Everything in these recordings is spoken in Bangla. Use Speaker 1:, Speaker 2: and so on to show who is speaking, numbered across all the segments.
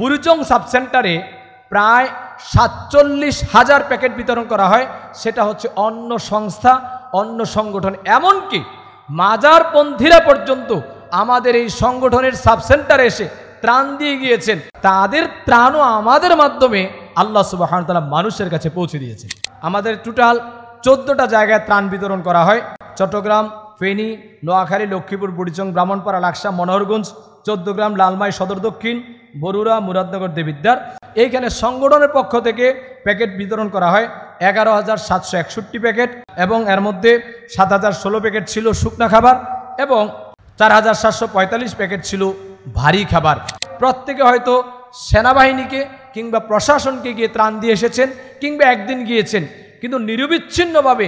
Speaker 1: বুরুচং সাবসেন্টারে প্রায় সাতচল্লিশ হাজার প্যাকেট বিতরণ করা হয়। সেটা হচ্ছে অন্য সংস্থা, অন্য সংগঠন। এমনকি মাজারপন্থীরা পর্যন্ত আমাদের এই সংগঠনের সাবসেন্টারে এসে ত্রাণ দিয়ে গিয়েছেন। তাদের ত্রাণও আমাদের মাধ্যমে আল্লাহ সুবাহ মানুষের কাছে পৌঁছে দিয়েছে আমাদের টোটাল চোদ্দোটা জায়গায় ত্রাণ বিতরণ করা হয়। চট্টগ্রাম ফেনী, নোয়াখালী, লক্ষ্মীপুর, বুড়িচং, ব্রাহ্মণপাড়া, লাকসা, মনোহরগঞ্জ, চোদ্দগ্রাম, লালমাই, সদর দক্ষিণ, বরুড়া, মুরাদনগর দেবিদ্যার এইখানে সংগঠনের পক্ষ থেকে প্যাকেট বিতরণ করা হয়। এগারো হাজার সাতশো একষট্টি প্যাকেট এবং এর মধ্যে সাত হাজার ষোলো প্যাকেট ছিল শুকনা খাবার এবং চার হাজার সাতশো পঁয়তাল্লিশ প্যাকেট ছিল ভারী খাবার। প্রত্যেকে হয়তো সেনাবাহিনীকে কিংবা প্রশাসনকে গিয়ে ত্রাণ দিয়ে এসেছেন কিংবা একদিন গিয়েছেন, কিন্তু নিরবিচ্ছিন্নভাবে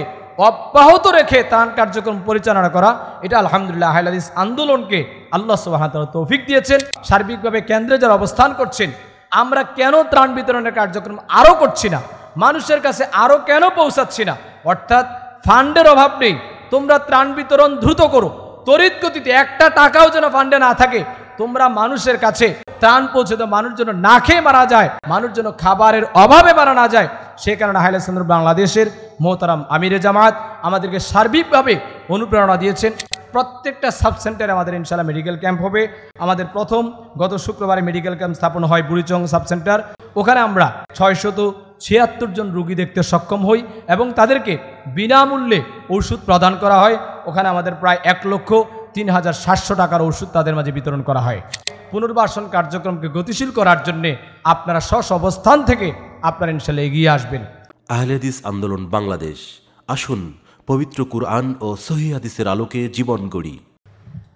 Speaker 1: অব্যাহত রেখে ত্রাণ কার্যক্রম পরিচালনা করা, এটা আলহামদুলিল্লাহ হাইলাদিস আন্দোলনকে আল্লাহ সুবাহ তৌফিক দিয়েছেন। সার্বিকভাবে কেন্দ্রে যারা অবস্থান করছেন, আমরা কেন ত্রাণ বিতরণের কার্যক্রম আরও করছি না? মানুষের কাছে আরও কেন পৌঁছাচ্ছি না? অর্থাৎ ফান্ডের অভাব নেই। তোমরা ত্রাণ বিতরণ দ্রুত করো। তড়িৎ গতিতে একটা টাকাও যেন ফান্ডে না থাকে, তোমরা মানুষের কাছে ত্রাণ পৌঁছে দাও। মানুষ যেন না খেয়ে মারা যায়, মানুষ যেন খাবারের অভাবে মারা না যায়। সে কারণে হাইলাসেন্দ্র বাংলাদেশের মোহতারাম আমিরে জামাত আমাদেরকে সার্বিকভাবে অনুপ্রেরণা দিয়েছেন। প্রত্যেকটা সাব সেন্টারে আমাদের ইনশাল্লাহ মেডিকেল ক্যাম্প হবে। আমাদের প্রথম গত শুক্রবারে মেডিকেল ক্যাম্প স্থাপন হয় বুড়িচং সাব সেন্টার ওখানে আমরা ছয়শত ছিয়াত্তর জন রুগী দেখতে সক্ষম হই এবং তাদেরকে বিনামূল্যে ওষুধ প্রদান করা হয়। ওখানে আমাদের প্রায় এক লক্ষ তিন হাজার সাতশো টাকার ওষুধ তাদের মাঝে বিতরণ করা হয়। পুনর্বাসন কার্যক্রমকে গতিশীল করার জন্যে আপনারা স্ব অবস্থান থেকে আপনারা ইনশাল্লাহ এগিয়ে আসবেন।
Speaker 2: আহলেদিস আন্দোলন বাংলাদেশ আসুন পবিত্র কুরআন ও সহি হাদিসের আলোকে জীবন গড়ি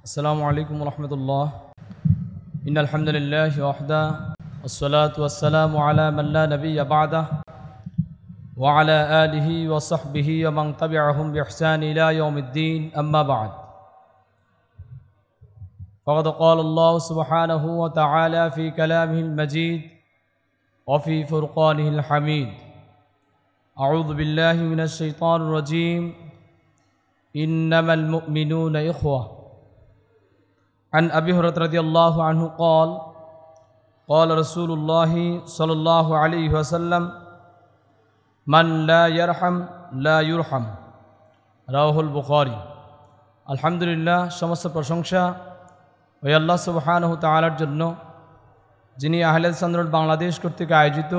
Speaker 1: আসসালামু আলাইকুম রহমতুল্লাহ ইন আলহামদুলিল্লাহ ওয়াহদা والصلاة والسلام على من لا نبي بعده وعلى آله وصحبه ومن تبعهم بإحسان إلى يوم الدين أما بعد فقد قال الله سبحانه وتعالى في كلامه المجيد وفي فرقانه الحميد أعوذ بالله من الشيطان الرجيم إنما المؤمنون إخوة عن أبي هريرة رضي الله عنه قال قال رسول الله صلى الله عليه وسلم من لا يرحم لا يرحم রাহুল বুখারি আলহামদুলিল্লাহ সমস্ত প্রশংসা ওই আল্লাহ সুবহানহ তালার জন্য যিনি আহলেদ চন্দ্রন বাংলাদেশ কর্তৃক আয়োজিত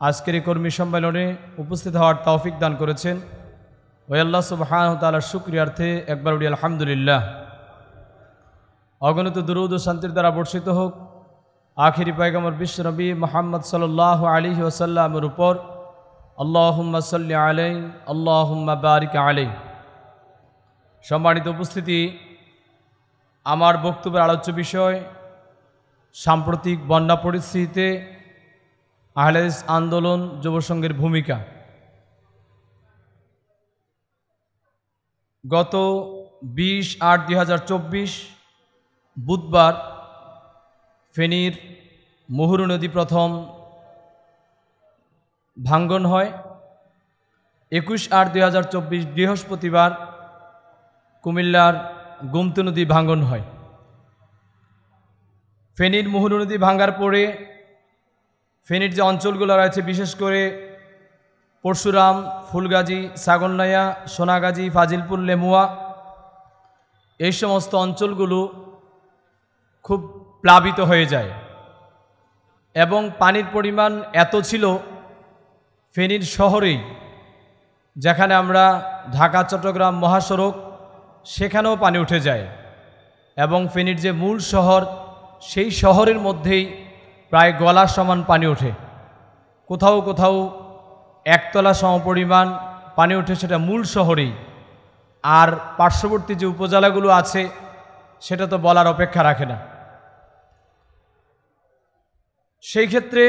Speaker 1: আজকের এই কর্মী সম্মেলনে উপস্থিত হওয়ার তৌফিক দান করেছেন। ওই আল্লাহ সুবহানহ তালার শুক্রিয়ার্থে একবার উড়ি আলহামদুলিল্লাহ। অগণিত দুরুদ ও শান্তির দ্বারা বর্ষিত হোক, আখিরি পায়গামর বিশ্বনবী মোহাম্মদ সাল্লাহ আলী ওসাল্লামের উপর আল্লাহুম্মা সাল্লি আলাই আল্লাহুম্মা বারিক আলাই সম্মানিত উপস্থিতি, আমার বক্তব্যের আলোচ্য বিষয়, সাম্প্রতিক বন্যা পরিস্থিতিতে আহলেস আন্দোলন যুবসংঘের ভূমিকা। গত বিশ আট দুই বুধবার ফেনীর মুহুরু নদী প্রথম ভাঙ্গন হয়। একুশ আট দুই বৃহস্পতিবার কুমিল্লার গুমতু নদী ভাঙ্গন হয়। ফেনীর মুহুরু নদী ভাঙ্গার পরে ফেনীর যে অঞ্চলগুলো রয়েছে, বিশেষ করে পরশুরাম, ফুলগাজী, সাগরনাইয়া, সোনাগাজী, ফাজিলপুর, লেমুয়া, এই সমস্ত অঞ্চলগুলো খুব প্লাবিত হয়ে যায়। এবং পানির পরিমাণ এত ছিল ফেনীর শহরেই, যেখানে আমরা ঢাকা, চট্টগ্রাম, মহাসড়ক, সেখানেও পানি উঠে যায়। এবং ফেনীর যে মূল শহর, সেই শহরের মধ্যেই প্রায় গলার সমান পানি ওঠে। কোথাও কোথাও একতলা সমপরিমাণ পানি ওঠে সেটা মূল শহরেই। আর পার্শ্ববর্তী যে উপজেলাগুলো আছে, সেটা তো বলার অপেক্ষা রাখে না। সেই ক্ষেত্রে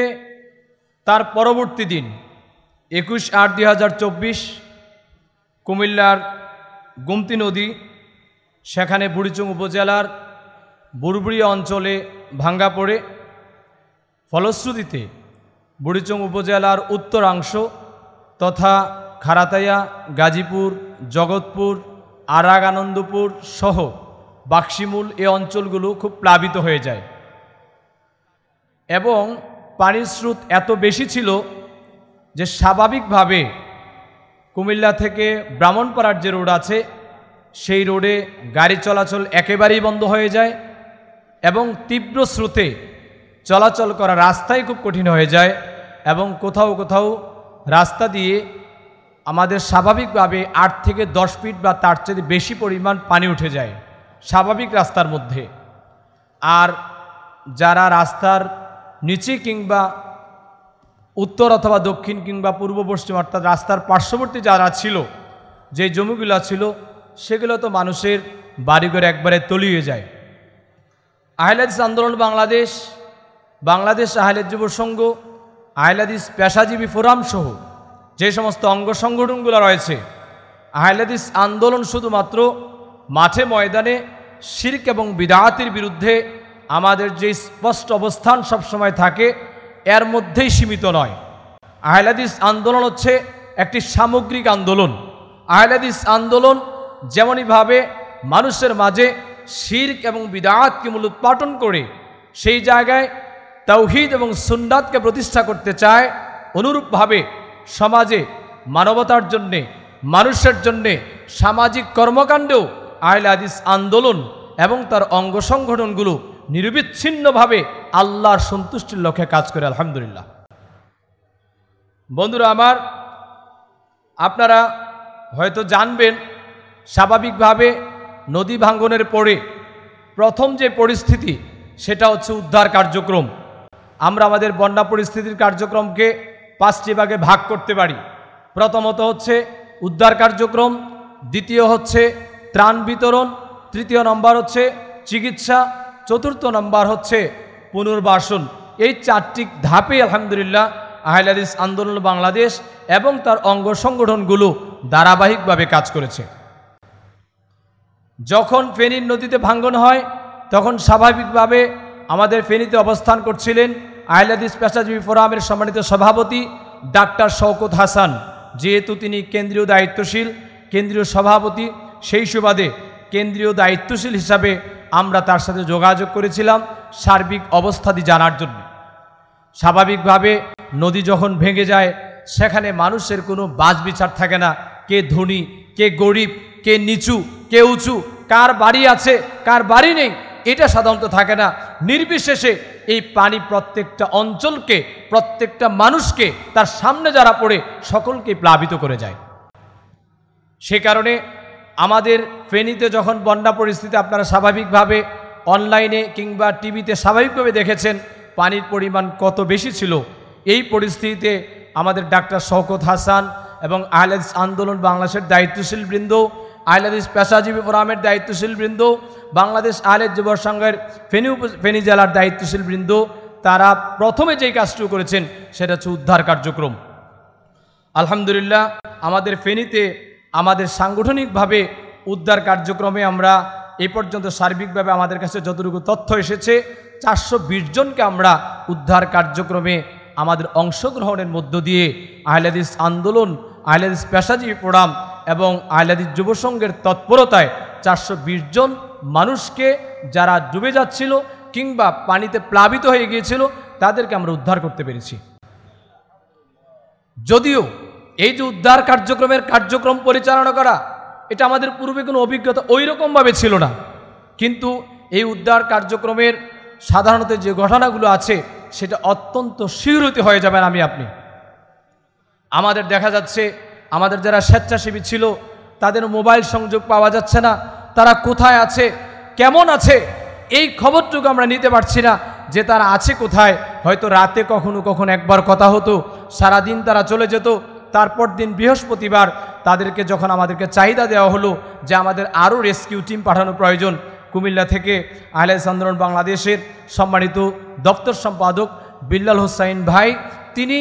Speaker 1: তার পরবর্তী দিন, একুশ আট দুই হাজার চব্বিশ, কুমিল্লার গুমতি নদী, সেখানে বুড়িচুং উপজেলার বুড়বুড়ি অঞ্চলে ভাঙ্গা পড়ে। ফলশ্রুতিতে বুড়িচং উপজেলার উত্তরাংশ তথা খারাতাইয়া, গাজীপুর, জগৎপুর আরাগ আনন্দপুর সহ বাক্সিমূল এ অঞ্চলগুলো খুব প্লাবিত হয়ে যায়। এবং পানির স্রোত এত বেশি ছিল যে স্বাভাবিকভাবে কুমিল্লা থেকে ব্রাহ্মণপাড়ার যে রোড আছে, সেই রোডে গাড়ি চলাচল একেবারেই বন্ধ হয়ে যায় এবং তীব্র স্রোতে চলাচল করা রাস্তাই খুব কঠিন হয়ে যায় এবং কোথাও কোথাও রাস্তা দিয়ে আমাদের স্বাভাবিকভাবে আট থেকে দশ ফিট বা তার চেয়ে বেশি পরিমাণ পানি উঠে যায়, স্বাভাবিক রাস্তার মধ্যে। আর যারা রাস্তার নিচে কিংবা উত্তর অথবা দক্ষিণ কিংবা পূর্ব পশ্চিম অর্থাৎ রাস্তার পার্শ্ববর্তী যারা ছিল, যে জমিগুলো ছিল, সেগুলো তো মানুষের বাড়িঘর একবারে তলিয়ে যায়। আহলাদিস আন্দোলন বাংলাদেশ বাংলাদেশ আহলেদ যুব সংঘ আহলাদিস পেশাজীবী ফোরাম সহ যে সমস্ত অঙ্গ সংগঠনগুলো রয়েছে আহলাদিস আন্দোলন শুধুমাত্র মাঠে ময়দানে শির্ক এবং বিদাহাতির বিরুদ্ধে আমাদের যে স্পষ্ট অবস্থান সবসময় থাকে, এর মধ্যেই সীমিত নয়। আহলাদিস আন্দোলন হচ্ছে একটি সামগ্রিক আন্দোলন। আহলাদিস আন্দোলন যেমনইভাবে মানুষের মাঝে শির্ক এবং বিদায়াতকে মূল মূলোৎপাটন করে, সেই জায়গায় তৌহিদ এবং সুন্নাতকে প্রতিষ্ঠা করতে চায় অনুরূপভাবে সমাজে, মানবতার জন্যে, মানুষের জন্যে, সামাজিক কর্মকাণ্ডেও আহলে হাদিস আন্দোলন এবং তার অঙ্গ সংগঠনগুলো নিরবিচ্ছিন্নভাবে আল্লাহর সন্তুষ্টির লক্ষ্যে কাজ করে, আলহামদুলিল্লাহ। বন্ধুরা আমার, আপনারা হয়তো জানবেন, স্বাভাবিকভাবে নদী ভাঙ্গনের পরে প্রথম যে পরিস্থিতি, সেটা হচ্ছে উদ্ধার কার্যক্রম। আমরা আমাদের বন্যা পরিস্থিতির কার্যক্রমকে পাঁচটি ভাগে ভাগ করতে পারি। প্রথমত হচ্ছে উদ্ধার কার্যক্রম, দ্বিতীয় হচ্ছে ত্রাণ বিতরণ, তৃতীয় নম্বর হচ্ছে চিকিৎসা, চতুর্থ নম্বর হচ্ছে পুনর্বাসন। এই চারটি ধাপে আলহামদুলিল্লাহ আহলাদিস আন্দোলন বাংলাদেশ এবং তার অঙ্গ সংগঠনগুলো ধারাবাহিকভাবে কাজ করেছে। যখন ফেনীর নদীতে ভাঙ্গন হয়, তখন স্বাভাবিকভাবে আমাদের ফেনীতে অবস্থান করছিলেন আহলাদিস পেশাজীবী ফোরামের সম্মানিত সভাপতি ডাক্তার শওকত হাসান। যেহেতু তিনি কেন্দ্রীয় দায়িত্বশীল, কেন্দ্রীয় সভাপতি, সেই সুবাদে কেন্দ্রীয় দায়িত্বশীল হিসাবে আমরা তার সাথে যোগাযোগ করেছিলাম সার্বিক অবস্থাদি জানার জন্য। স্বাভাবিকভাবে নদী যখন ভেঙে যায়, সেখানে মানুষের কোনো বাজ বিচার থাকে না, কে ধনী, কে গরিব, কে নিচু, কে উঁচু, কার বাড়ি আছে, কার বাড়ি নেই এটা সাধারণত থাকে না। নির্বিশেষে এই পানি প্রত্যেকটা অঞ্চলকে, প্রত্যেকটা মানুষকে তার সামনে যারা পড়ে সকলকে প্লাবিত করে যায়। সে কারণে আমাদের ফেনীতে যখন বন্যা পরিস্থিতি আপনারা স্বাভাবিকভাবে অনলাইনে কিংবা টিভিতে স্বাভাবিকভাবে দেখেছেন, পানির পরিমাণ কত বেশি ছিল। এই পরিস্থিতিতে আমাদের ডাক্তার শওকত হাসান এবং আহলাদিস আন্দোলন বাংলাদেশের দায়িত্বশীল বৃন্দ আহলাদিস পেশাজীবী ফোরামের দায়িত্বশীল বৃন্দ, বাংলাদেশ আহলেদ যুব সংঘের ফেনী ফেনী জেলার দায়িত্বশীল বৃন্দ, তারা প্রথমে যেই কাজটুকু করেছেন সেটা হচ্ছে উদ্ধার কার্যক্রম। আলহামদুলিল্লাহ, আমাদের ফেনীতে আমাদের সাংগঠনিকভাবে উদ্ধার কার্যক্রমে আমরা এ পর্যন্ত সার্বিকভাবে আমাদের কাছে যতটুকু তথ্য এসেছে, চারশো বিশ জনকে আমরা উদ্ধার কার্যক্রমে আমাদের অংশগ্রহণের মধ্য দিয়ে আহলাদিস আন্দোলন, আহলাদিস পেশাজীবী প্রোগ্রাম এবং আহলাদিস যুব সংঘের তৎপরতায় চারশো বিশ জন মানুষকে যারা ডুবে যাচ্ছিল কিংবা পানিতে প্লাবিত হয়ে গিয়েছিল, তাদেরকে আমরা উদ্ধার করতে পেরেছি। যদিও এই যে উদ্ধার কার্যক্রমের কার্যক্রম পরিচালনা করা, এটা আমাদের পূর্বে কোনো অভিজ্ঞতা ওই রকমভাবে ছিল না। কিন্তু এই উদ্ধার কার্যক্রমের সাধারণত যে ঘটনাগুলো আছে, সেটা অত্যন্ত শিহরিত হয়ে যাবেন আমি আপনি। আমাদের দেখা যাচ্ছে আমাদের যারা স্বেচ্ছাসেবী ছিল, তাদের মোবাইল সংযোগ পাওয়া যাচ্ছে না। তারা কোথায় আছে? কেমন আছে? এই খবরটুকু আমরা নিতে পারছি না যে তারা আছে কোথায়। হয়তো রাতে কখনো কখনো একবার কথা হতো, সারাদিন তারা চলে যেত, তারপর দিন বৃহস্পতিবার তাদেরকে যখন আমাদেরকে চাহিদা দেওয়া হলো যে আমাদের আরও রেস্কিউ টিম পাঠানো প্রয়োজন, কুমিল্লা থেকে আহলাইস আন্দোলন বাংলাদেশের সম্মানিত দপ্তর সম্পাদক বিল্লাল হোসাইন ভাই, তিনি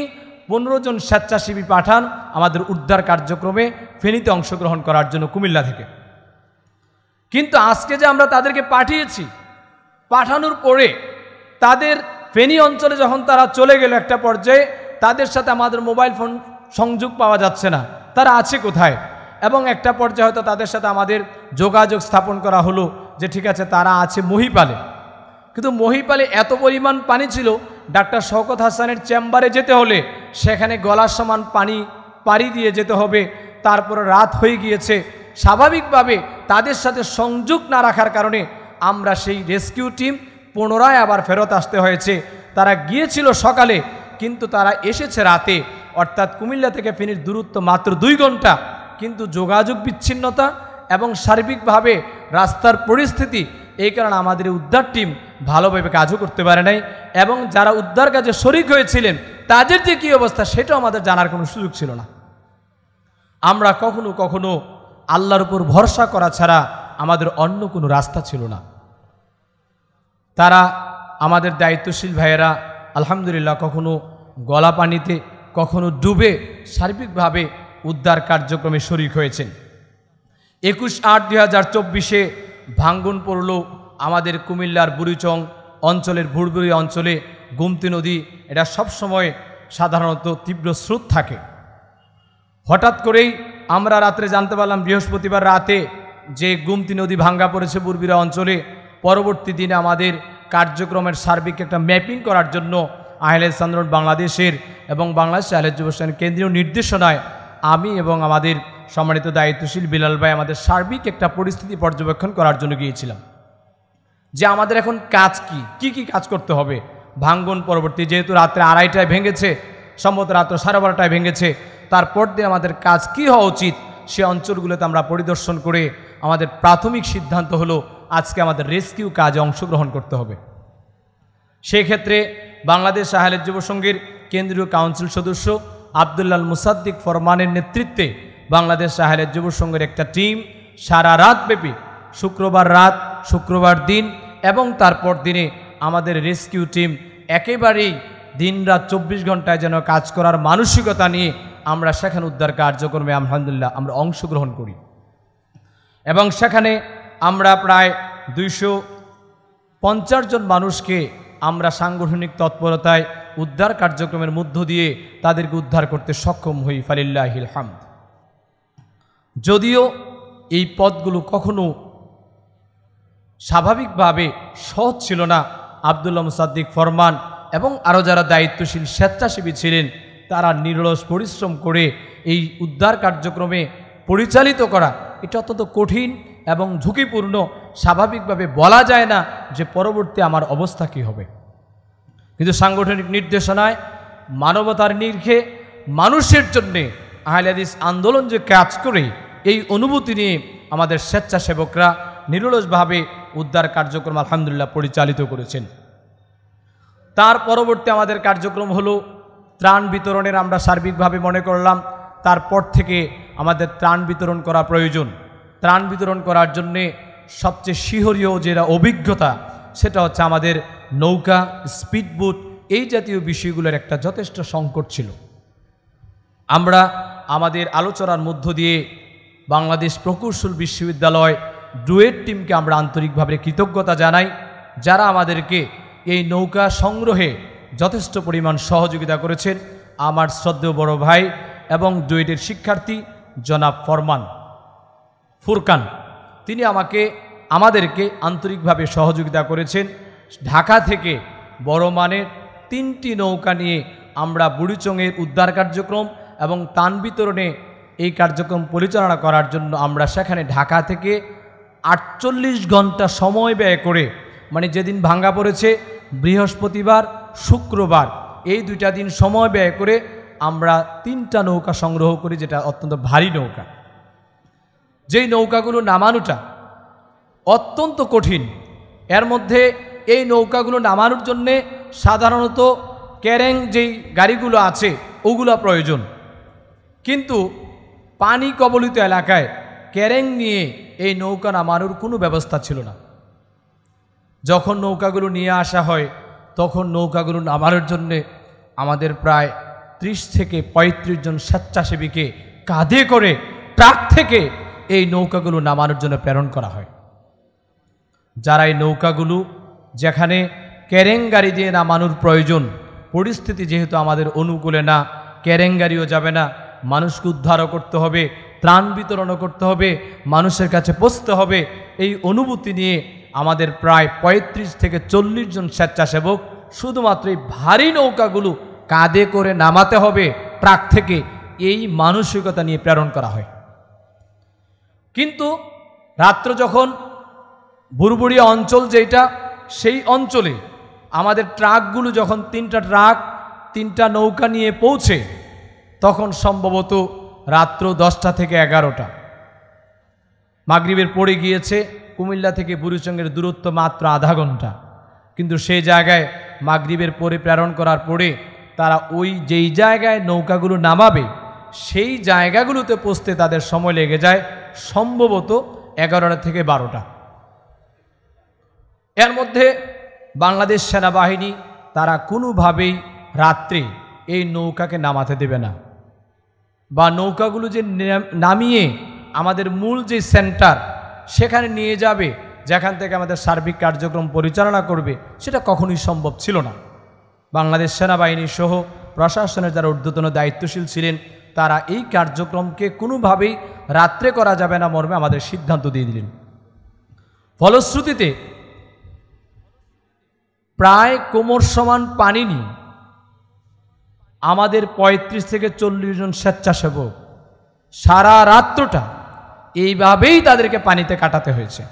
Speaker 1: পনেরো জন স্বেচ্ছাসেবী পাঠান আমাদের উদ্ধার কার্যক্রমে ফেনীতে অংশগ্রহণ করার জন্য কুমিল্লা থেকে। কিন্তু আজকে যে আমরা তাদেরকে পাঠিয়েছি, পাঠানোর পরে তাদের ফেনী অঞ্চলে যখন তারা চলে গেল একটা পর্যায়ে, তাদের সাথে আমাদের মোবাইল ফোন সংযোগ পাওয়া যাচ্ছে না। তারা আছে কোথায়? এবং একটা পর্যায়ে হয়তো তাদের সাথে আমাদের যোগাযোগ স্থাপন করা হলো যে ঠিক আছে, তারা আছে মহিপালে। কিন্তু মহিপালে এত পরিমাণ পানি ছিল, ডাক্তার শওকত হাসানের চেম্বারে যেতে হলে সেখানে গলার সমান পানি, পাড়ি দিয়ে যেতে হবে। তারপর রাত হয়ে গিয়েছে। স্বাভাবিকভাবে তাদের সাথে সংযোগ না রাখার কারণে আমরা সেই রেস্কিউ টিম পুনরায় আবার ফেরত আসতে হয়েছে। তারা গিয়েছিল সকালে, কিন্তু তারা এসেছে রাতে। অর্থাৎ কুমিল্লা থেকে ফেনীর দূরত্ব মাত্র দুই ঘণ্টা। কিন্তু যোগাযোগ বিচ্ছিন্নতা এবং সার্বিকভাবে রাস্তার পরিস্থিতি এই কারণে আমাদের উদ্ধার টিম ভালোভাবে কাজও করতে পারে নাই এবং যারা উদ্ধার কাজে শরিক হয়েছিলেন, তাদের যে কী অবস্থা সেটাও আমাদের জানার কোনো সুযোগ ছিল না। আমরা কখনো কখনো আল্লাহর উপর ভরসা করা ছাড়া আমাদের অন্য কোনো রাস্তা ছিল না। তারা আমাদের দায়িত্বশীল ভাইয়েরা আলহামদুলিল্লাহ কখনো গলা পানিতে, কখনো ডুবে সার্বিকভাবে উদ্ধার কার্যক্রমে শরিক হয়েছেন। একুশ আট দুই হাজার চব্বিশে ভাঙ্গন পড়ল আমাদের কুমিল্লার বুড়িচং অঞ্চলের ভুড়বুড়ি অঞ্চলে গুমতি নদী। এটা সবসময় সাধারণত তীব্র স্রোত থাকে। হঠাৎ করেই আমরা রাত্রে জানতে পারলাম বৃহস্পতিবার রাতে যে গুমতি নদী ভাঙ্গা পড়েছে বুরবিরা অঞ্চলে, পরবর্তী দিনে আমাদের কার্যক্রমের সার্বিক একটা ম্যাপিং করার জন্য আহলে সান্দরন বাংলাদেশের এবং বাংলাদেশ আহলে যুবসেন কেন্দ্রীয় নির্দেশনায় আমি এবং আমাদের সম্মানিত দায়িত্বশীল বিলাল ভাই, আমাদের সার্বিক একটা পরিস্থিতি পর্যবেক্ষণ করার জন্য গিয়েছিলাম। যে আমাদের এখন কাজ কি? কি কি কাজ করতে হবে? ভাঙ্গন পরবর্তী, যেহেতু রাত্রে আড়াইটায় ভেঙেছে, সম্ভবত রাত্র সাড়ে বারোটায় ভেঙেছে, তারপর দিয়ে আমাদের কাজ কি হওয়া উচিত? সে অঞ্চলগুলোতে আমরা পরিদর্শন করে আমাদের প্রাথমিক সিদ্ধান্ত হলো, আজকে আমাদের রেস্কিউ কাজে অংশগ্রহণ করতে হবে। সেক্ষেত্রে বাংলাদেশ সাহেলের যুব সংঘের কেন্দ্রীয় কাউন্সিল সদস্য আবদুল্লাল মুসাদ্দিক ফরমানের নেতৃত্বে বাংলাদেশ সাহেলের যুব সংঘের একটা টিম সারা রাত ব্যাপী শুক্রবার রাত, শুক্রবার দিন এবং তারপর দিনে আমাদের রেস্কিউ টিম একেবারেই দিন রাত চব্বিশ ঘন্টায় যেন কাজ করার মানসিকতা নিয়ে আমরা সেখানে উদ্ধার কার্যক্রমে আলহামদুলিল্লাহ আমরা অংশগ্রহণ করি। এবং সেখানে আমরা প্রায় দুইশো পঞ্চাশ জন মানুষকে আমরা সাংগঠনিক তৎপরতায় উদ্ধার কার্যক্রমের মধ্য দিয়ে তাদেরকে উদ্ধার করতে সক্ষম হই, ফালিল্লাহিল হামদ। যদিও এই পদগুলো কখনো স্বাভাবিকভাবে সহজ ছিল না। আবদুল্লাহ মুসাদ্দিক ফরমান এবং আরও যারা দায়িত্বশীল, স্বেচ্ছাসেবী ছিলেন, তারা নিরলস পরিশ্রম করে এই উদ্ধার কার্যক্রমে পরিচালিত করা এটা অত্যন্ত কঠিন এবং ঝুঁকিপূর্ণ। স্বাভাবিকভাবে বলা যায় না যে পরবর্তী আমার অবস্থা কী হবে। কিন্তু সাংগঠনিক নির্দেশনায় মানবতার নির্ঘে মানুষের জন্যে আহলাদিস আন্দোলন যে কাজ করে এই অনুভূতি নিয়ে আমাদের স্বেচ্ছাসেবকরা নিরলসভাবে উদ্ধার কার্যক্রম আলহামদুলিল্লাহ পরিচালিত করেছেন। তার পরবর্তী আমাদের কার্যক্রম হলো ত্রাণ বিতরণের আমরা সার্বিকভাবে মনে করলাম, তারপর থেকে আমাদের ত্রাণ বিতরণ করা প্রয়োজন। ত্রাণ বিতরণ করার জন্যে সবচেয়ে শিহরীয় যেটা অভিজ্ঞতা, সেটা হচ্ছে আমাদের নৌকা, স্পিডবোট, এই জাতীয় বিষয়গুলোর একটা যথেষ্ট সংকট ছিল। আমরা আমাদের আলোচনার মধ্য দিয়ে বাংলাদেশ প্রকৌশল বিশ্ববিদ্যালয় ডুয়েট টিমকে আমরা আন্তরিকভাবে কৃতজ্ঞতা জানাই, যারা আমাদেরকে এই নৌকা সংগ্রহে যথেষ্ট পরিমাণ সহযোগিতা করেছেন আমার শ্রদ্ধেয় বড় ভাই এবং ডুয়েটের শিক্ষার্থী জনাব ফরমান ফুরকান। তিনি আমাকে, আমাদেরকে আন্তরিকভাবে সহযোগিতা করেছেন। ঢাকা থেকে বড় মানের তিনটি নৌকা নিয়ে আমরা বুড়িচংয়ের উদ্ধার কার্যক্রম এবং তান বিতরণে এই কার্যক্রম পরিচালনা করার জন্য আমরা সেখানে ঢাকা থেকে আটচল্লিশ ঘণ্টা সময় ব্যয় করে মানে যেদিন ভাঙ্গা পড়েছে, বৃহস্পতিবার, শুক্রবার, এই দুইটা দিন সময় ব্যয় করে আমরা তিনটা নৌকা সংগ্রহ করি যেটা অত্যন্ত ভারী নৌকা। যেই নৌকাগুলো নামানোটা অত্যন্ত কঠিন, এর মধ্যে এই নৌকাগুলো নামানোর জন্যে সাধারণত ক্যারেং যেই গাড়িগুলো আছে, ওগুলো প্রয়োজন। কিন্তু পানি কবলিত এলাকায় ক্যারেং নিয়ে এই নৌকা নামানোর কোনো ব্যবস্থা ছিল না। যখন নৌকাগুলো নিয়ে আসা হয়, তখন নৌকাগুলো নামানোর জন্যে আমাদের প্রায় ত্রিশ থেকে ৩৫ জন স্বেচ্ছাসেবীকে কাঁধে করে ট্রাক থেকে এই নৌকাগুলো নামানোর জন্য প্রেরণ করা হয়। যারা এই নৌকাগুলো যেখানে ক্যারেং গাড়ি দিয়ে নামানোর প্রয়োজন, পরিস্থিতি যেহেতু আমাদের অনুকূলে না ক্যারেং গাড়িও যাবে না মানুষকে উদ্ধারও করতে হবে, ত্রাণ বিতরণও করতে হবে, মানুষের কাছে পৌঁছতে হবে। এই অনুভূতি নিয়ে আমাদের প্রায় ৩৫ থেকে চল্লিশ জন স্বেচ্ছাসেবক শুধুমাত্র এই ভারী নৌকাগুলো কাঁধে করে নামাতে হবে, ট্রাক থেকে। এই মানসিকতা নিয়ে প্রেরণ করা হয়। কিন্তু রাত্র যখন বুড়বুড়িয়া অঞ্চল যেটা সেই অঞ্চলে আমাদের ট্রাকগুলো যখন তিনটা ট্রাক, তিনটা নৌকা নিয়ে পৌঁছে তখন সম্ভবত রাত্র দশটা থেকে এগারোটা। মাগরিবের পড়ে গিয়েছে, কুমিল্লা থেকে বুড়িচঙ্গের দূরত্ব মাত্র আধা ঘণ্টা। কিন্তু সেই জায়গায় মাগরিবের পরে প্রেরণ করার পরে তারা ওই যেই জায়গায় নৌকাগুলো নামাবে, সেই জায়গাগুলোতে পৌঁছতে তাদের সময় লেগে যায় সম্ভবত এগারোটা থেকে বারোটা। এর মধ্যে বাংলাদেশ সেনাবাহিনী তারা কোনোভাবেই রাত্রে এই নৌকাকে নামাতে দেবে না। বা নৌকাগুলো যে নামিয়ে আমাদের মূল যে সেন্টার, সেখানে নিয়ে যাবে, যেখান থেকে আমাদের সার্বিক কার্যক্রম পরিচালনা করবে, সেটা কখনোই সম্ভব ছিল না। বাংলাদেশ সেনাবাহিনী সহ প্রশাসনের যারা ঊর্ধ্বতন দায়িত্বশীল ছিলেন, তারা এই কার্যক্রমকে কোনোভাবেই রাত্রে করা যাবে না মর্মে আমাদের সিদ্ধান্ত দিয়ে দিলেন। ফলশ্রুতিতে, প্রায় কোমর সমান পানি নিয়ে আমাদের ৩৫ থেকে চল্লিশ জন স্বেচ্ছাসেবক। সারা রাত্রটা এইভাবেই তাদেরকে পানিতে কাটাতে হয়েছে।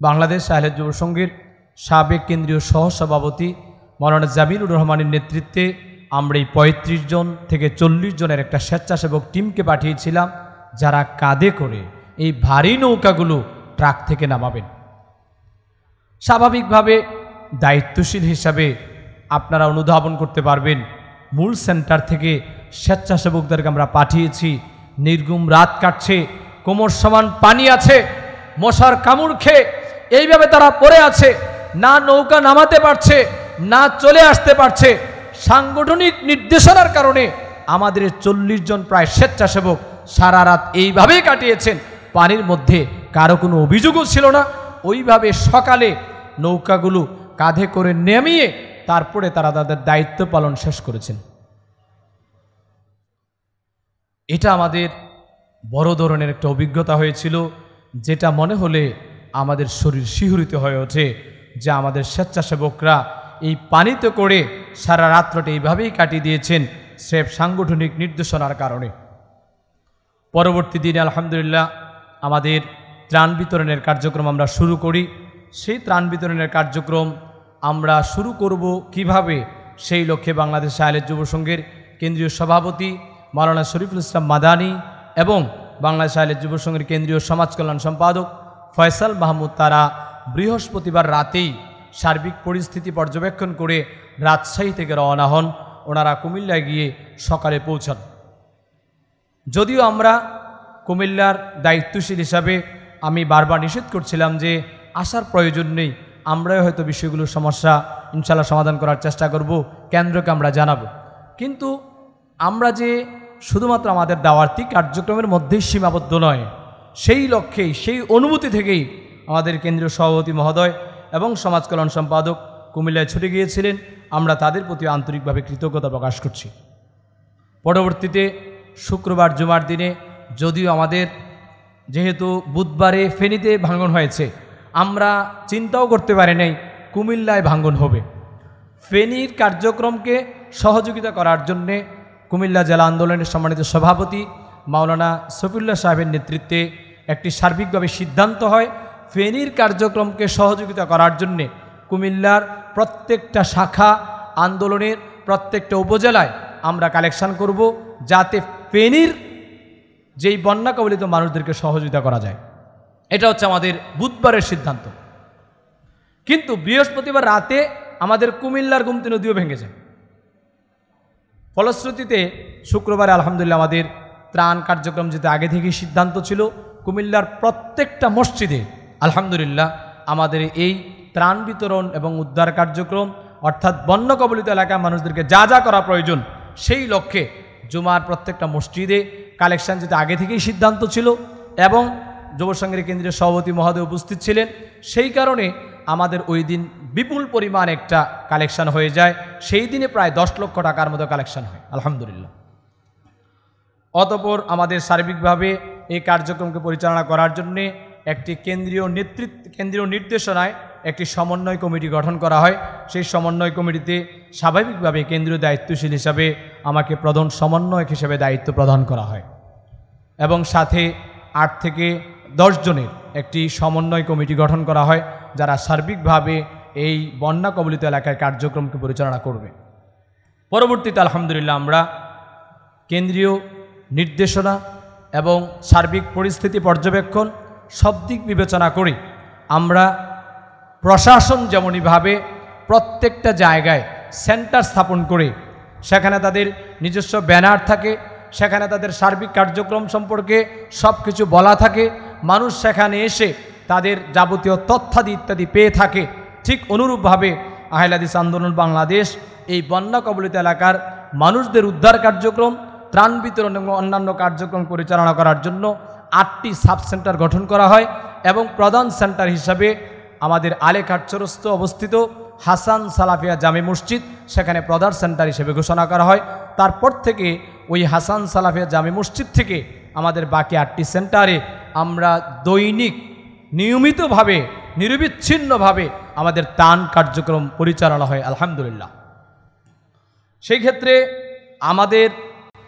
Speaker 1: বাংলাদেশ সাহেলের যুব সংঘের সাবেক কেন্দ্রীয় সহসভাপতি মৌলানা জামিলুর রহমানের নেতৃত্বে আমরা এই পঁয়ত্রিশ জন থেকে চল্লিশ জনের একটা স্বেচ্ছাসেবক টিমকে পাঠিয়েছিলাম, যারা কাঁধে করে এই ভারী নৌকাগুলো ট্রাক থেকে নামাবেন। স্বাভাবিকভাবে দায়িত্বশীল হিসাবে আপনারা অনুধাবন করতে পারবেন। মূল সেন্টার থেকে স্বেচ্ছাসেবকদেরকে আমরা পাঠিয়েছি। নির্গুম রাত কাটছে, কোমর সমান পানি আছে, মশার কামড় খেয়ে এইভাবে তারা পড়ে আছে, না নৌকা নামাতে পারছে, না চলে আসতে পারছে। সাংগঠনিক নির্দেশনার কারণে আমাদের চল্লিশ জন প্রায় স্বেচ্ছাসেবক সারা রাত এইভাবেই কাটিয়েছেন। পানির মধ্যে কারও কোনো অভিযোগও ছিল না। ওইভাবে সকালে নৌকাগুলো কাঁধে করে নেমিয়ে তারপরে তারা তাদের দায়িত্ব পালন শেষ করেছেন। এটা আমাদের বড় ধরনের একটা অভিজ্ঞতা হয়েছিল, যেটা মনে হলে আমাদের শরীর শিহরিত হয়ে ওঠে, যে আমাদের স্বেচ্ছাসেবকরা এই পানিতে করে সারা রাত্রটা এইভাবেই কাটিয়ে দিয়েছেন স্রেফ সাংগঠনিক নির্দেশনার কারণে। পরবর্তী দিনে আলহামদুলিল্লাহ আমাদের ত্রাণ বিতরণের কার্যক্রম আমরা শুরু করি। সেই ত্রাণ বিতরণের কার্যক্রম আমরা শুরু করব কীভাবে সেই লক্ষ্যে বাংলাদেশ আইলের যুব সংঘের কেন্দ্রীয় সভাপতি মাওলানা শরীফুল ইসলাম মাদানি এবং বাংলাদেশ আইলের যুব সংঘের কেন্দ্রীয় সমাজ কল্যাণ সম্পাদক ফয়সাল মাহমুদ তারা বৃহস্পতিবার রাতেই সার্বিক পরিস্থিতি পর্যবেক্ষণ করে রাজশাহী থেকে রওনা হন। ওনারা কুমিল্লায় গিয়ে সকালে পৌঁছান। যদিও আমরা কুমিল্লার দায়িত্বশীল হিসাবে আমি বারবার নিষেধ করছিলাম যে আসার প্রয়োজন নেই আমরাই হয়তো বিষয়গুলোর সমস্যা ইনশাল্লাহ সমাধান করার চেষ্টা করব, কেন্দ্রকে আমরা জানাব। কিন্তু আমরা যে শুধুমাত্র আমাদের দাওয়ার্থী কার্যক্রমের মধ্যেই সীমাবদ্ধ নয়, সেই লক্ষ্যেই, সেই অনুভূতি থেকেই আমাদের কেন্দ্রীয় সভাপতি মহোদয় এবং সমাজ কল্যাণ সম্পাদক কুমিল্লায় ছুটে গিয়েছিলেন। আমরা তাদের প্রতি আন্তরিকভাবে কৃতজ্ঞতা প্রকাশ করছি। পরবর্তীতে শুক্রবার জুমার দিনে যদিও আমাদের যেহেতু বুধবারে ফেনীতে ভাঙন হয়েছে আমরা চিন্তাও করতে পারি নাই, কুমিল্লায় ভাঙ্গন হবে। ফেনীর কার্যক্রমকে সহযোগিতা করার জন্যে কুমিল্লা জেলা আন্দোলনের সম্মানিত সভাপতি মাওলানা সফিউল্লাহ সাহেবের নেতৃত্বে একটি সার্বিকভাবে সিদ্ধান্ত হয়, ফেনীর কার্যক্রমকে সহযোগিতা করার জন্যে কুমিল্লার প্রত্যেকটা শাখা আন্দোলনের প্রত্যেকটা উপজেলায় আমরা কালেকশন করব, যাতে ফেনীর যেই বন্যা কবলিত মানুষদেরকে সহযোগিতা করা যায়। এটা হচ্ছে আমাদের বুধবারের সিদ্ধান্ত। কিন্তু বৃহস্পতিবার রাতে আমাদের কুমিল্লার গুমতি নদীও ভেঙে যায়। ফলশ্রুতিতে শুক্রবারে আলহামদুলিল্লাহ আমাদের ত্রাণ কার্যক্রম যেতে আগে থেকেই সিদ্ধান্ত ছিল, কুমিল্লার প্রত্যেকটা মসজিদে আলহামদুলিল্লাহ আমাদের এই ত্রাণ বিতরণ এবং উদ্ধার কার্যক্রম অর্থাৎ বন্য কবলিত এলাকার মানুষদেরকে যা যা করা প্রয়োজন সেই লক্ষ্যে জুমার প্রত্যেকটা মসজিদে কালেকশন যেতে আগে থেকেই সিদ্ধান্ত ছিল এবং যুব সংঘের কেন্দ্রীয় সভাপতি মহোদয় উপস্থিত ছিলেন। সেই কারণে আমাদের ওই দিন বিপুল পরিমাণ একটা কালেকশন হয়ে যায়। সেই দিনে প্রায় দশ লক্ষ টাকার মতো কালেকশন হয়। আলহামদুলিল্লাহ। অতপর আমাদের সার্বিকভাবে এই কার্যক্রমকে পরিচালনা করার জন্যে একটি কেন্দ্রীয় নেতৃত্ব, কেন্দ্রীয় নির্দেশনায় একটি সমন্বয় কমিটি গঠন করা হয়। সেই সমন্বয় কমিটিতে স্বাভাবিকভাবে কেন্দ্রীয় দায়িত্বশীল হিসাবে আমাকে প্রধান সমন্বয়ক হিসেবে দায়িত্ব প্রদান করা হয়। এবং সাথে আট থেকে জনের একটি সমন্বয় কমিটি গঠন করা হয়, যারা সার্বিকভাবে এই বন্যা কবলিত এলাকার কার্যক্রমকে পরিচালনা করবে। পরবর্তীতে আলহামদুলিল্লাহ আমরা কেন্দ্রীয় নির্দেশনা এবং সার্বিক পরিস্থিতি পর্যবেক্ষণ সব দিক বিবেচনা করে আমরা প্রশাসন যেমনইভাবে প্রত্যেকটা জায়গায় সেন্টার স্থাপন করে, সেখানে তাদের নিজস্ব ব্যানার থাকে, সেখানে তাদের সার্বিক কার্যক্রম সম্পর্কে সব কিছু বলা থাকে মানুষ সেখানে এসে তাদের যাবতীয় তথ্যাদি ইত্যাদি পেয়ে থাকে। ঠিক অনুরূপভাবে আহলাদিস আন্দোলন বাংলাদেশ এই বন্যা কবলিত এলাকার মানুষদের উদ্ধার কার্যক্রম, ত্রাণ বিতরণ এবং অন্যান্য কার্যক্রম পরিচালনা করার জন্য আটটি সাব সেন্টার গঠন করা হয় এবং প্রধান সেন্টার হিসাবে আমাদের আলে কাঠচরস্থ অবস্থিত হাসান সালাফিয়া জামে মসজিদ সেখানে প্রধান সেন্টার হিসেবে ঘোষণা করা হয়। তারপর থেকে ওই হাসান সালাফিয়া জামে মসজিদ থেকে আমাদের বাকি আটটি সেন্টারে আমরা দৈনিক, নিয়মিতভাবে, নিরবিচ্ছিন্নভাবে আমাদের তান কার্যক্রম পরিচালনা হয় আলহামদুলিল্লাহ। সেই ক্ষেত্রে আমাদের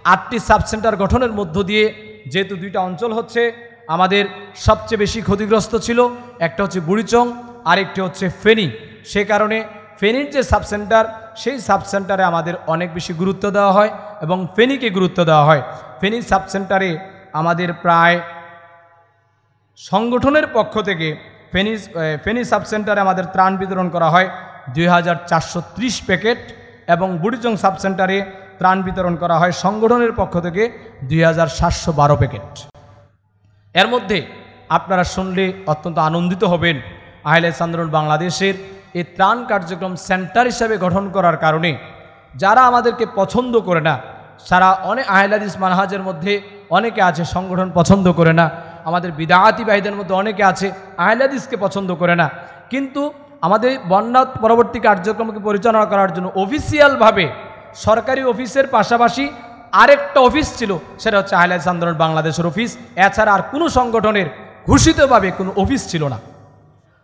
Speaker 1: আটটি সাব সেন্টার গঠনের মধ্য দিয়ে যেহেতু দুইটা অঞ্চল হচ্ছে, আমাদের সবচেয়ে বেশি ক্ষতিগ্রস্ত ছিল, একটা হচ্ছে বুড়িচং, আরেকটি হচ্ছে ফেনী। সে কারণে ফেনীর যে সাব সেন্টার সেই সাব সেন্টারে আমাদের অনেক বেশি গুরুত্ব দেওয়া হয় এবং ফেনীকে গুরুত্ব দেওয়া হয়। ফেনী সাব সেন্টারে আমাদের প্রায় সংগঠনের পক্ষ থেকে ফেনী ফেনী সাব সেন্টারে আমাদের ত্রাণ বিতরণ করা হয়। দুই হাজার চারশো ত্রিশ প্যাকেট এবং বুড়িচং সাব সেন্টারে ত্রাণ বিতরণ করা হয় সংগঠনের পক্ষ থেকে দুই হাজার সাতশো বারো প্যাকেট। এর মধ্যে আপনারা শুনলে অত্যন্ত আনন্দিত হবেন। আহলেস আন্দোলন বাংলাদেশের এই ত্রাণ কার্যক্রম সেন্টার হিসাবে গঠন করার কারণে যারা আমাদেরকে পছন্দ করে না, সারা অনেক আহলাদিস মানহাজের মধ্যে অনেকে আছে সংগঠন পছন্দ করে না আমাদের বিদায়াতি ভাইদের মধ্যে অনেকে আছে আহলাদিসকে পছন্দ করে না। কিন্তু আমাদের বন্যা পরবর্তী কার্যক্রমকে পরিচালনা করার জন্য অফিসিয়ালভাবে সরকারি অফিসের পাশাপাশি আরেকটা অফিস ছিল, সেটা হচ্ছে আহলাদিস আন্দোলন বাংলাদেশের অফিস। এছাড়া আর কোনো সংগঠনের ঘোষিতভাবে কোনো অফিস ছিল না।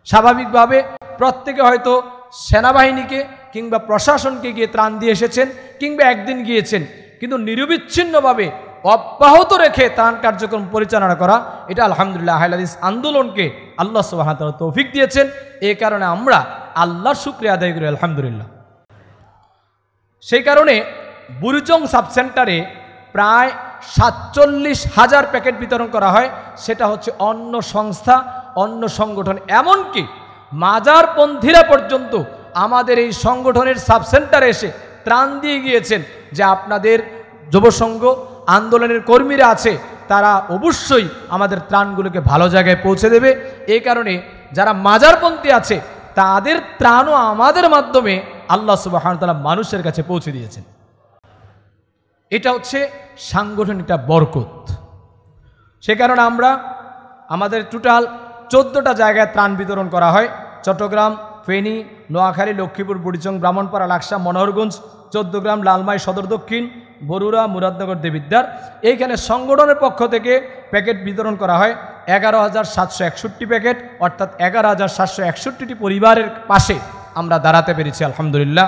Speaker 1: স্বাভাবিকভাবে প্রত্যেকে হয়তো সেনাবাহিনীকে কিংবা প্রশাসনকে গিয়ে ত্রাণ দিয়ে এসেছেন কিংবা একদিন গিয়েছেন, কিন্তু নিরবিচ্ছিন্নভাবে অব্যাহত রেখে ত্রাণ কার্যক্রম পরিচালনা করা, এটা আলহামদুলিল্লাহ হাইলাদিস আন্দোলনকে আল্লাহ সুবাহ তৌফিক দিয়েছেন। এ কারণে আমরা আল্লাহর শুক্রিয়া আদায় করি, আলহামদুলিল্লাহ। সেই কারণে বুরুচং সাব সেন্টারে প্রায় সাতচল্লিশ হাজার প্যাকেট বিতরণ করা হয়। সেটা হচ্ছে অন্য সংস্থা, অন্য সংগঠন। এমনকি মাজারপন্থীরা পর্যন্ত আমাদের এই সংগঠনের সাব সেন্টারে এসে ত্রাণ দিয়ে গিয়েছেন যে আপনাদের যুবসংঘ আন্দোলনের কর্মীরা আছে, তারা অবশ্যই আমাদের ত্রাণগুলোকে ভালো জায়গায় পৌঁছে দেবে। এই কারণে যারা মাজারপন্থী আছে, তাদের ত্রাণও আমাদের মাধ্যমে আল্লাহ সুবাহ মানুষের কাছে পৌঁছে দিয়েছেন। এটা হচ্ছে সাংগঠনিকটা বরকত। সে কারণে আমরা আমাদের টোটাল চোদ্দোটা জায়গায় ত্রাণ বিতরণ করা হয়। চট্টগ্রাম, ফেনী, নোয়াখালী, লক্ষ্মীপুর, বুড়িচং, ব্রাহ্মণপাড়া, লাকসা, মনোহরগঞ্জ, চোদ্দগ্রাম, লালমাই, সদর দক্ষিণ বরুড়া মুরাদনগর দেবিদ্যার এইখানে সংগঠনের পক্ষ থেকে প্যাকেট বিতরণ করা হয়। এগারো হাজার সাতশো একষট্টি প্যাকেট, অর্থাৎ এগারো হাজার সাতশো একষট্টিটি পরিবারের পাশে আমরা দাঁড়াতে পেরেছি, আলহামদুলিল্লাহ।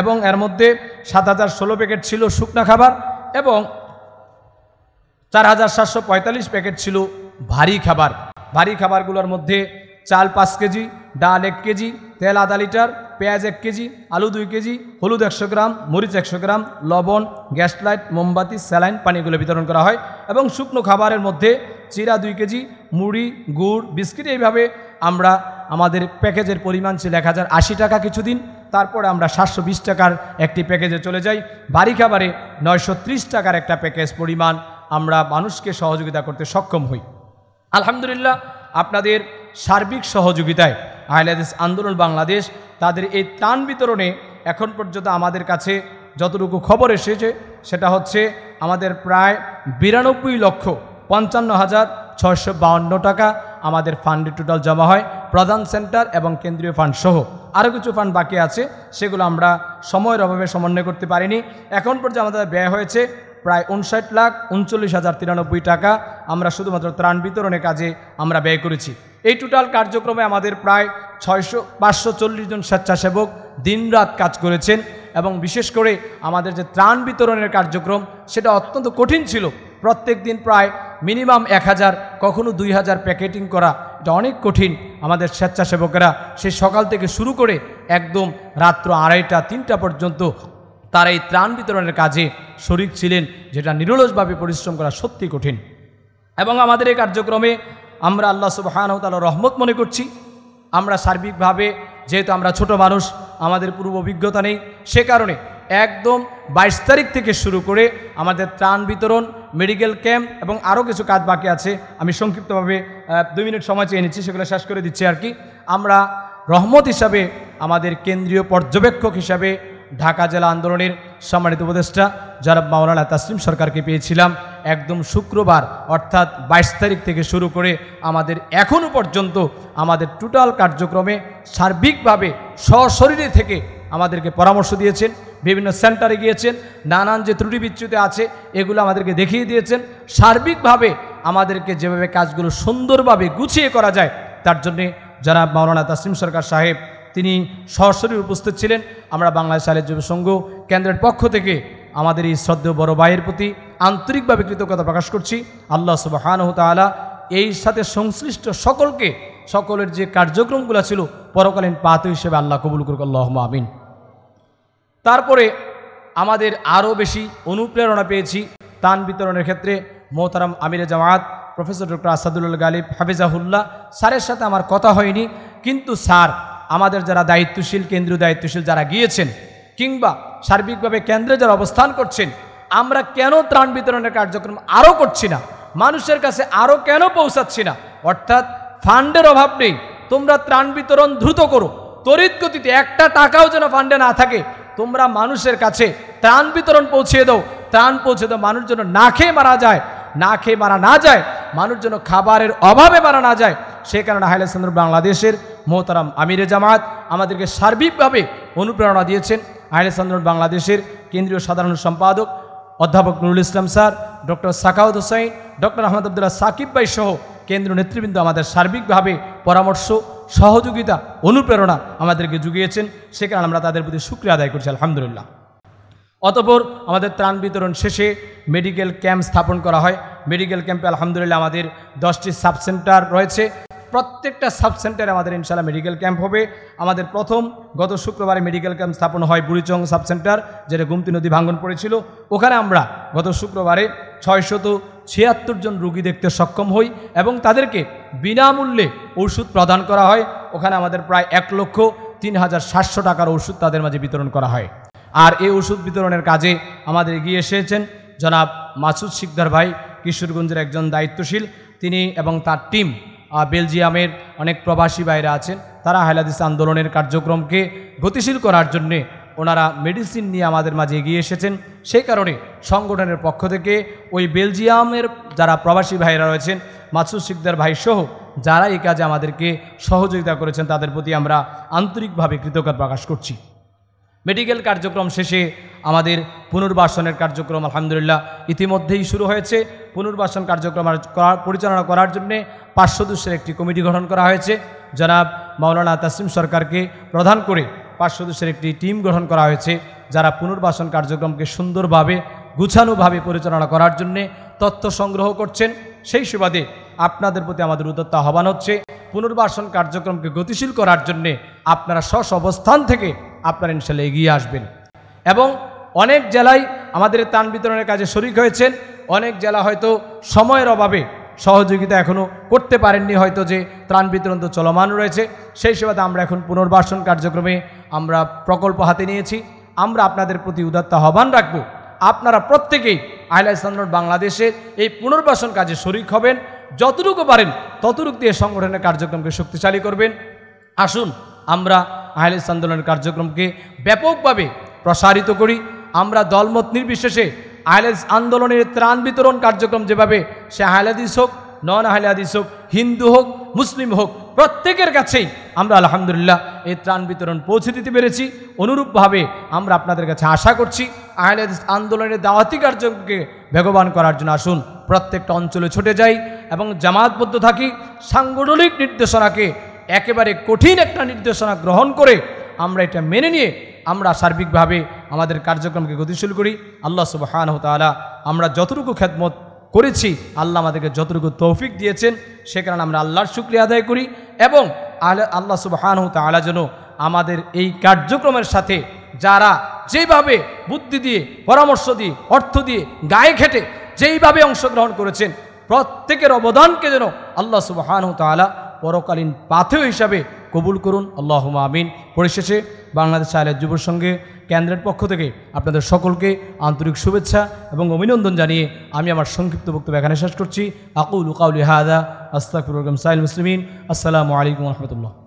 Speaker 1: এবং এর মধ্যে সাত হাজার ষোলো প্যাকেট ছিল শুকনা খাবার এবং চার হাজার সাতশো পঁয়তাল্লিশ প্যাকেট ছিল ভারী খাবার। ভারী খাবারগুলোর মধ্যে চাল পাঁচ কেজি, ডাল এক কেজি, তেল আধা লিটার পেঁয়াজ এক কেজি, আলু দুই কেজি, হলুদ একশো গ্রাম, মরিচ একশো গ্রাম, লবণ, গ্যাস লাইট, মোমবাতি, স্যালাইন পানিগুলো বিতরণ করা হয় এবং শুকনো খাবারের মধ্যে চিরা দুই কেজি, মুড়ি, গুড়, বিস্কিট এইভাবে আমরা আমাদের প্যাকেজের পরিমাণ ছিল এক হাজার আশি টাকা কিছুদিন। তারপরে আমরা সাতশো বিশ টাকার একটি প্যাকেজে চলে যাই। বাড়ি খাবারে নয়শো ত্রিশ টাকার একটা প্যাকেজ পরিমাণ আমরা মানুষকে সহযোগিতা করতে সক্ষম হই। আলহামদুলিল্লাহ, আপনাদের সার্বিক সহযোগিতায় আহলাদিস আন্দোলন বাংলাদেশ, তাদের এই ত্রাণ বিতরণে এখন পর্যন্ত আমাদের কাছে যতটুকু খবর এসেছে, সেটা হচ্ছে আমাদের প্রায় বিরানব্বই লক্ষ পঞ্চান্ন হাজার ছয়শো টাকা আমাদের ফান্ডে টোটাল জমা হয়, প্রধান সেন্টার এবং কেন্দ্রীয় ফান্ড সহ। আরও কিছু ফান্ড বাকি আছে, সেগুলো আমরা সময়ের অভাবে সমন্বয় করতে পারিনি। এখন পর্যন্ত আমাদের ব্যয় হয়েছে প্রায় উনষাট লাখ উনচল্লিশ হাজার তিরানব্বই টাকা। আমরা শুধুমাত্র ত্রাণ বিতরণের কাজে আমরা ব্যয় করেছি। এই টোটাল কার্যক্রমে আমাদের প্রায় ছয়শো, পাঁচশো চল্লিশ জন স্বেচ্ছাসেবক দিনরাত কাজ করেছেন এবং বিশেষ করে আমাদের যে ত্রাণ বিতরণের কার্যক্রম, সেটা অত্যন্ত কঠিন ছিল। প্রত্যেক দিন প্রায় মিনিমাম এক হাজার, কখনো দুই হাজার প্যাকেটিং করা, এটা অনেক কঠিন আমাদের স্বেচ্ছাসেবকেরা। সেই সকাল থেকে শুরু করে একদম রাত্র আড়াইটা, তিনটা পর্যন্ত তারা এই ত্রাণ বিতরণের কাজে শরিক ছিলেন, যেটা নিরলসভাবে পরিশ্রম করা সত্যি কঠিন। এবং আমাদের এই কার্যক্রমে আমরা আল্লাহ সুবাহানহ তালা রহমত মনে করছি। আমরা সার্বিকভাবে, যেহেতু আমরা ছোট মানুষ, আমাদের পূর্ব অভিজ্ঞতা নেই, সে কারণে একদম বাইশ তারিখ থেকে শুরু করে আমাদের ত্রাণ বিতরণ, মেডিকেল ক্যাম্প এবং আরও কিছু কাজ বাকি আছে। আমি সংক্ষিপ্তভাবে দুই মিনিট সময় চেয়ে নিচ্ছি, সেগুলো শেষ করে দিচ্ছি আর কি। আমরা রহমত হিসাবে আমাদের কেন্দ্রীয় পর্যবেক্ষক হিসাবে ঢাকা জেলা আন্দোলনের সম্মানিত উপদেষ্টা যারা মাওলানা তাসলিম সরকারকে পেয়েছিলাম। একদম শুক্রবার, অর্থাৎ বাইশ তারিখ থেকে শুরু করে আমাদের এখনও পর্যন্ত আমাদের টোটাল কার্যক্রমে সার্বিকভাবে সশরীরে থেকে আমাদেরকে পরামর্শ দিয়েছেন, বিভিন্ন সেন্টারে গিয়েছেন, নানান যে ত্রুটি বিচ্যুতি আছে, এগুলো আমাদেরকে দেখিয়ে দিয়েছেন। সার্বিকভাবে আমাদেরকে যেভাবে কাজগুলো সুন্দরভাবে গুছিয়ে করা যায়, তার জন্যে যারা মাওলানা তাসলিম সরকার সাহেব তিনি সরাসরি উপস্থিত ছিলেন। আমরা বাংলাদেশ আলের যুব সংঘ কেন্দ্রের পক্ষ থেকে আমাদের এই শ্রদ্ধেয় বড় ভাইয়ের প্রতি আন্তরিকভাবে কৃতজ্ঞতা প্রকাশ করছি। আল্লাহ সুবাহানহ তালা এই সাথে সংশ্লিষ্ট সকলকে, সকলের যে কার্যক্রমগুলো ছিল পরকালীন পাত হিসেবে আল্লাহ কবুল করুক আল্লাহ আমিন। তারপরে আমাদের আরও বেশি অনুপ্রেরণা পেয়েছি তান বিতরণের ক্ষেত্রে মোহতারাম আমিরে জামাত, প্রফেসর ডক্টর আসাদুল্লাহ গালিব হাফিজাহুল্লাহ স্যারের সাথে আমার কথা হয়নি, কিন্তু স্যার আমাদের যারা দায়িত্বশীল, কেন্দ্রীয় দায়িত্বশীল যারা গিয়েছেন কিংবা সার্বিকভাবে কেন্দ্রে যারা অবস্থান করছেন, আমরা কেন ত্রাণ বিতরণের কার্যক্রম আরও করছি না? মানুষের কাছে আরও কেন পৌঁছাচ্ছি না? অর্থাৎ ফান্ডের অভাব নেই। তোমরা ত্রাণ বিতরণ দ্রুত করো। তড়িৎ গতিতে একটা টাকাও যেন ফান্ডে না থাকে, তোমরা মানুষের কাছে ত্রাণ বিতরণ পৌঁছিয়ে দাও। ত্রাণ পৌঁছে দাও, মানুষ যেন না খেয়ে মারা যায়। না খেয়ে মারা না যায়, মানুষ যেন খাবারের অভাবে মারা না যায়, সে কারণে হাইলাসন্দ্র বাংলাদেশের মোহতারাম আমিরে জামাত আমাদেরকে সার্বিকভাবে অনুপ্রেরণা দিয়েছেন। হাইলাসন্দ্র বাংলাদেশের কেন্দ্রীয় সাধারণ সম্পাদক অধ্যাপক Nurul Islam sir, doctor Sakaud Hossain, doctor Ahmad Abdullah Sakib ভাই সহ কেন্দ্রীয় নেতৃবৃন্দ আমাদের সার্বিকভাবে পরামর্শ, সহযোগিতা, অনুপ্রেরণা আমাদেরকে জুগিয়েছেন সে কারণে আমরা তাদের প্রতি শুক্রিয়া আদায় করছি, আলহামদুলিল্লাহ। অতপর আমাদের ত্রাণ বিতরণ শেষে মেডিকেল ক্যাম্প স্থাপন করা হয়। মেডিকেল ক্যাম্পে আলহামদুলিল্লাহ আমাদের দশটি সাব সেন্টার রয়েছে। প্রত্যেকটা সাব সেন্টারে আমাদের ইনশাল্লাহ মেডিকেল ক্যাম্প হবে। আমাদের প্রথম গত শুক্রবারে মেডিকেল ক্যাম্প স্থাপন হয় বুড়িচং সাব সেন্টার যেটা গুমতি নদী ভাঙ্গন পড়েছিল। ওখানে আমরা গত শুক্রবারে ছয়শত ছিয়াত্তর জন রুগী দেখতে সক্ষম হই এবং তাদেরকে বিনামূল্যে ওষুধ প্রদান করা হয়। ওখানে আমাদের প্রায় এক লক্ষ তিন হাজার সাতশো টাকার ওষুধ তাদের মাঝে বিতরণ করা হয়। আর এই ওষুধ বিতরণের কাজে আমাদের এগিয়ে এসেছেন জনাব মাসুদ শিকদার ভাই, কিশোরগঞ্জের একজন দায়িত্বশীল। তিনি এবং তার টিম বেলজিয়ামের অনেক প্রবাসী বাইরে আছেন। তারা হাইলাদিস আন্দোলনের কার্যক্রমকে গতিশীল করার জন্যে ওনারা মেডিসিন নিয়ে আমাদের মাঝে এগিয়ে এসেছেন। সেই কারণে সংগঠনের পক্ষ থেকে ওই বেলজিয়ামের যারা প্রবাসী ভাইরা রয়েছেন, মাসুদ শিকদার ভাই সহ যারা এই কাজে আমাদেরকে সহযোগিতা করেছেন, তাদের প্রতি আমরা আন্তরিকভাবে কৃতজ্ঞতা প্রকাশ করছি। মেডিকেল কার্যক্রম শেষে আমাদের পুনর্বাসনের কার্যক্রম, আলহামদুলিল্লাহ, ইতিমধ্যেই শুরু হয়েছে। পুনর্বাসন কার্যক্রম করা- পরিচালনা করার জন্যে পাঁচ সদস্যের একটি কমিটি গঠন করা হয়েছে। জনাব মাওলানা তাসিম সরকারকে প্রধান করে পাঁচ সদস্যের একটি টিম গঠন করা হয়েছে, যারা পুনর্বাসন কার্যক্রমকে সুন্দরভাবে, গুছানোভাবে পরিচালনা করার জন্যে তথ্য সংগ্রহ করছেন। সেই সুবাদে আপনাদের প্রতি আমাদের উদ্যত্ত আহ্বান হচ্ছে, পুনর্বাসন কার্যক্রমকে গতিশীল করার জন্যে আপনারা স্বস অবস্থান থেকে আপনারা ইনশাল্লাহ এগিয়ে আসবেন। এবং অনেক জেলায় আমাদের ত্রাণ বিতরণের কাজে শরিক হয়েছেন, অনেক জেলা হয়তো সময়ের অভাবে সহযোগিতা এখনও করতে পারেননি হয়তো যে ত্রাণ বিতরণ তো চলমান রয়েছে। সেই সুবাদে আমরা এখন পুনর্বাসন কার্যক্রমে আমরা প্রকল্প হাতে নিয়েছি। আমরা আপনাদের প্রতি উদাত্ত আহ্বান রাখব। আপনারা প্রত্যেকেই আইলাই সান্দন বাংলাদেশের এই পুনর্বাসন কাজে শরিক হবেন। যতটুকু পারেন ততটুকু দিয়ে সংগঠনের কার্যক্রমকে শক্তিশালী করবেন। আসুন, আমরা আহলেস আন্দোলনের কার্যক্রমকে ব্যাপকভাবে প্রসারিত করি। আমরা দলমত নির্বিশেষে আহলেস আন্দোলনের ত্রাণ বিতরণ কার্যক্রম যেভাবে সে আহলাদিস হোক, নন আহলাদিস হোক, হিন্দু হোক, মুসলিম হোক, প্রত্যেকের কাছেই আমরা আলহামদুলিল্লাহ এই ত্রাণ বিতরণ পৌঁছে দিতে পেরেছি। অনুরূপভাবে আমরা আপনাদের কাছে আশা করছি আহলাদিস আন্দোলনের দাওয়াতি কার্যক্রমকে বেগবান করার জন্য আসুন, প্রত্যেকটা অঞ্চলে ছুটে যাই এবং জামাতবদ্ধ থাকি, সাংগঠনিক নির্দেশনাকে একেবারে কঠিন একটা নির্দেশনা গ্রহণ করে আমরা এটা মেনে নিয়ে আমরা সার্বিকভাবে আমাদের কার্যক্রমকে গতিশীল করি। আল্লাহ সুবহান তাআলা আমরা যতটুকু খ্যাতমত করেছি, আল্লাহ আমাদেরকে যতটুকু তৌফিক দিয়েছেন, সে কারণে আমরা আল্লাহর শুক্রিয়া আদায় করি এবং আল- আল্লাহ সুবহান তাআলা যেন আমাদের এই কার্যক্রমের সাথে যারা যেভাবে বুদ্ধি দিয়ে, পরামর্শ দিয়ে, অর্থ দিয়ে গায়ে খেটে যেইভাবে অংশগ্রহণ করেছেন, প্রত্যেকের অবদানকে যেন আল্লাহ সুবহান তাআলা পরকালীন পাথেয় হিসাবে কবুল করুন। আল্লাহ আমিন। পরিশেষে বাংলাদেশ আয়ালের যুব সঙ্গে কেন্দ্রের পক্ষ থেকে আপনাদের সকলকে আন্তরিক শুভেচ্ছা এবং অভিনন্দন জানিয়ে আমি আমার সংক্ষিপ্ত বক্তব্য এখানে শেষ করছি। আকুল কাউলি হাদা আস্তাকুর সাইল মুসলিমিন। আসসালামু আলাইকুম রহমতুল্লাহ।